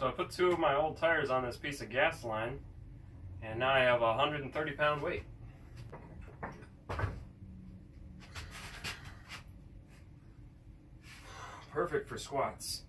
So I put two of my old tires on this piece of gas line, and now I have a 130 pound weight. Perfect for squats.